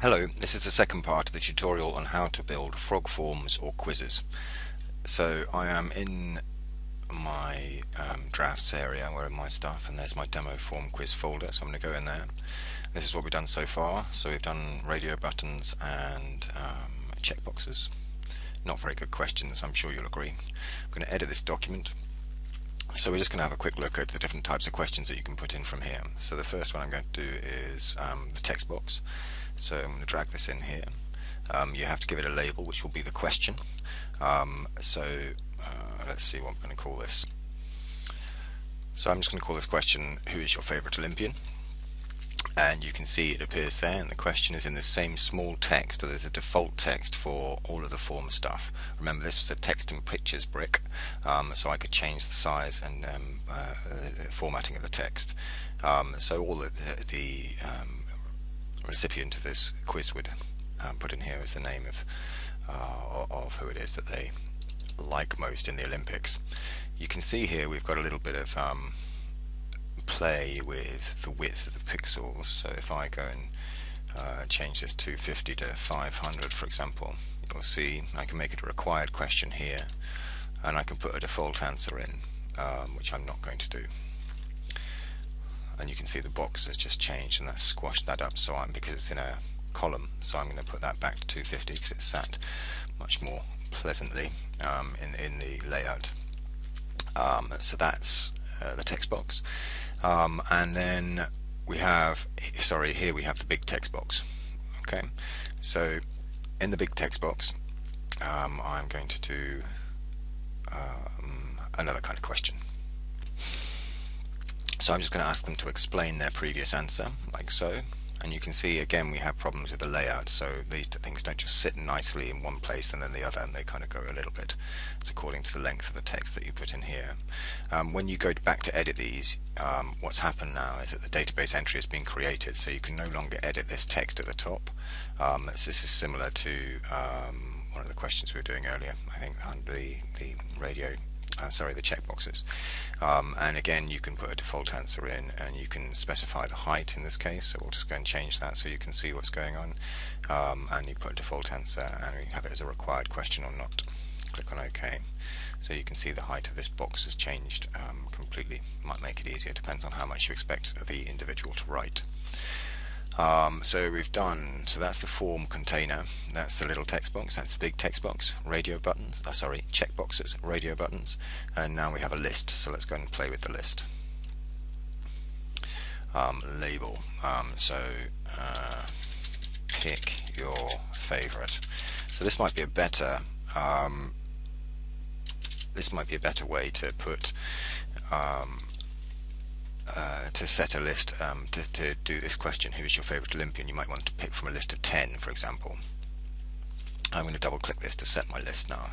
Hello, this is the second part of the tutorial on how to build frog forms or quizzes. So I am in my um, drafts area where my stuff and there's my demo form quiz folder so I'm going to go in there. This is what we've done so far. So we've done radio buttons and um, checkboxes. Not very good questions I'm sure you'll agree. I'm going to edit this document. So we're just going to have a quick look at the different types of questions that you can put in from here. So the first one I'm going to do is um, the text box. So I'm going to drag this in here. Um, you have to give it a label, which will be the question. Um, so uh, let's see what I'm going to call this. So I'm just going to call this question, who is your favorite Olympian? And you can see it appears there and the question is in the same small text so there's a default text for all of the form stuff remember this was a text and pictures brick um, so I could change the size and um, uh, formatting of the text um, so all the, the um, recipient of this quiz would um, put in here is the name of, uh, of who it is that they like most in the Olympics. You can see here we've got a little bit of um, play with the width of the pixels. So if I go and uh, change this to 50 to 500 for example, you'll see I can make it a required question here and I can put a default answer in, um, which I'm not going to do. And you can see the box has just changed and that's squashed that up so I'm because it's in a column so I'm going to put that back to 250 because it's sat much more pleasantly um, in, in the layout. Um, so that's uh, the text box um, and then we have sorry here we have the big text box. Okay. So in the big text box um, I'm going to do um, another kind of question. So I'm just going to ask them to explain their previous answer, like so. And you can see again we have problems with the layout, so these things don't just sit nicely in one place and then the other, and they kind of go a little bit. It's according to the length of the text that you put in here. Um, when you go back to edit these, um, what's happened now is that the database entry has been created, so you can no longer edit this text at the top. Um, this is similar to um, one of the questions we were doing earlier, I think, under the, the radio uh, sorry, the checkboxes. Um, and again, you can put a default answer in and you can specify the height in this case. So we'll just go and change that so you can see what's going on. Um, and you put a default answer and we have it as a required question or not. Click on OK. So you can see the height of this box has changed um, completely. Might make it easier, depends on how much you expect the individual to write. Um, so we've done, so that's the form container, that's the little text box, that's the big text box, radio buttons, uh, sorry, check boxes, radio buttons, and now we have a list, so let's go and play with the list. Um, label, um, so uh, pick your favorite. So this might be a better, um, this might be a better way to put um, uh, to set a list um, to, to do this question, who is your favorite Olympian, you might want to pick from a list of 10, for example. I'm going to double click this to set my list now.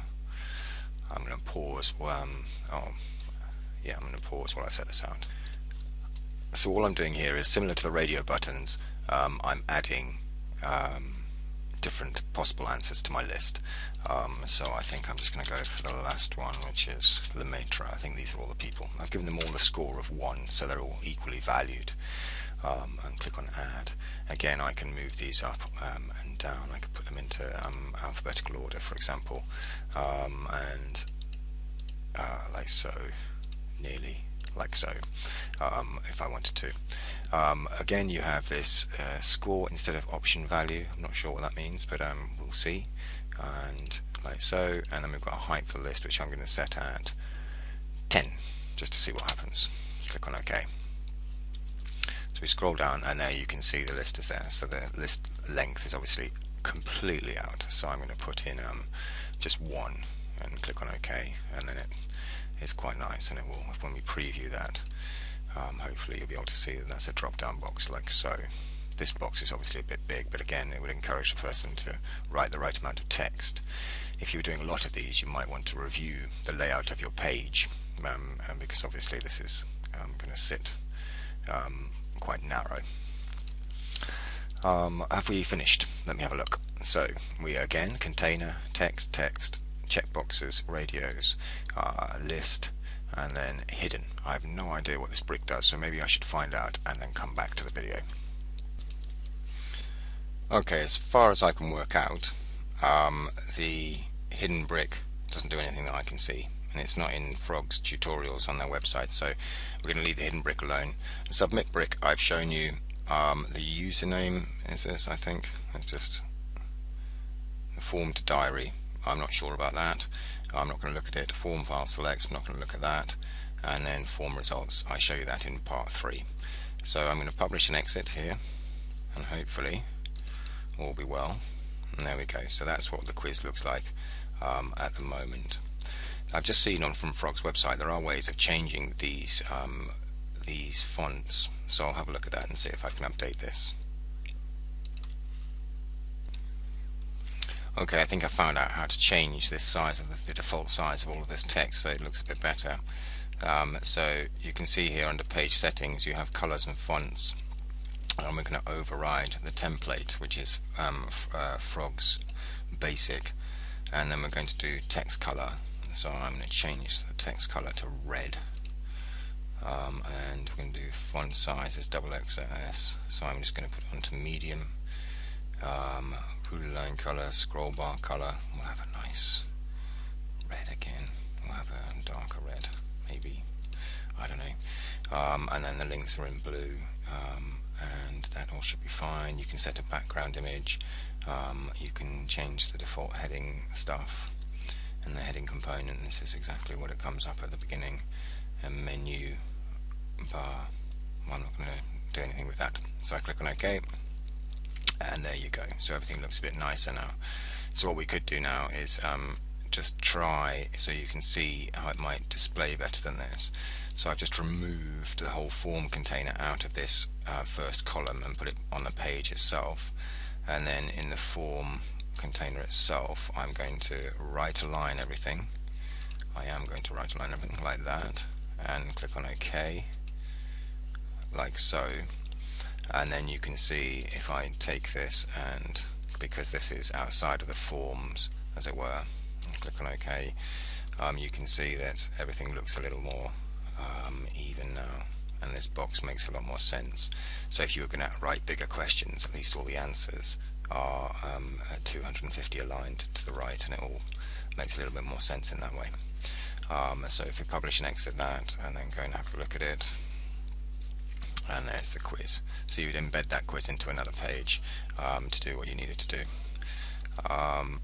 I'm going to pause. Um, oh, yeah, I'm going to pause while I set this out. So all I'm doing here is similar to the radio buttons. Um, I'm adding um, different possible answers to my list. Um, so I think I'm just going to go for the last one, which is Lemaitre. I think these are all the people. I've given them all a score of one, so they're all equally valued. Um, and click on Add. Again, I can move these up um, and down. I could put them into um, alphabetical order, for example, um, and uh, like so, nearly like so, um, if I wanted to. Um, again, you have this uh, score instead of option value. I'm not sure what that means, but um, we'll see. And like so, and then we've got a height for the list, which I'm going to set at 10, just to see what happens. Click on OK. So we scroll down, and there you can see the list is there. So the list length is obviously completely out. So I'm going to put in um, just one, and click on OK, and then it is quite nice and it will when we preview that um, hopefully you'll be able to see that that's a drop down box like so. This box is obviously a bit big but again it would encourage the person to write the right amount of text. If you're doing a lot of these you might want to review the layout of your page um, because obviously this is um, going to sit um, quite narrow. Um, have we finished? Let me have a look. So we again container text text checkboxes, radios, uh, list, and then hidden. I have no idea what this brick does, so maybe I should find out and then come back to the video. Okay, as far as I can work out, um, the hidden brick doesn't do anything that I can see and it's not in Frog's tutorials on their website so we're going to leave the hidden brick alone. The submit brick I've shown you um, the username is this I think it's just the form to diary I'm not sure about that. I'm not going to look at it. Form file select I'm not going to look at that. And then form results I show you that in part 3 so I'm going to publish and exit here and hopefully all be well. And there we go. So that's what the quiz looks like um, at the moment. I've just seen on from Frog's website there are ways of changing these um, these fonts. So I'll have a look at that and see if I can update this okay I think I found out how to change this size of the, the default size of all of this text so it looks a bit better. Um, so you can see here under page settings you have colors and fonts. And we're going to override the template which is um, uh, Frog's basic. And then we're going to do text color. So I'm going to change the text color to red. Um, and we're going to do font size is double XS so I'm just going to put it onto medium um, line color scroll bar color we'll have a nice red again we'll have a darker red maybe I don't know um, and then the links are in blue um, and that all should be fine. You can set a background image, um, you can change the default heading stuff and the heading component. This is exactly what it comes up at the beginning. A menu bar. Well, I'm not going to do anything with that. So I click on OK and there you go. So everything looks a bit nicer now. So what we could do now is um, just try so you can see how it might display better than this. So I've just removed the whole form container out of this uh, first column and put it on the page itself and then in the form container itself I'm going to right align everything I am going to right align everything like that and click on OK like so and then you can see if I take this and because this is outside of the forms as it were click on OK um, you can see that everything looks a little more um, even now. And this box makes a lot more sense. So if you were going to write bigger questions at least all the answers are um, 250 aligned to the right and it all makes a little bit more sense in that way. Um, so if we publish and exit that and then go and have a look at it and there's the quiz. So you'd embed that quiz into another page um, to do what you needed to do. Um,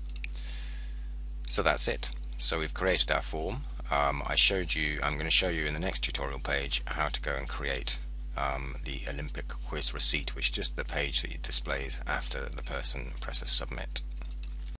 so that's it. So we've created our form. Um, I showed you, I'm going to show you in the next tutorial page how to go and create um, the Olympic quiz receipt which is just the page that it displays after the person presses submit.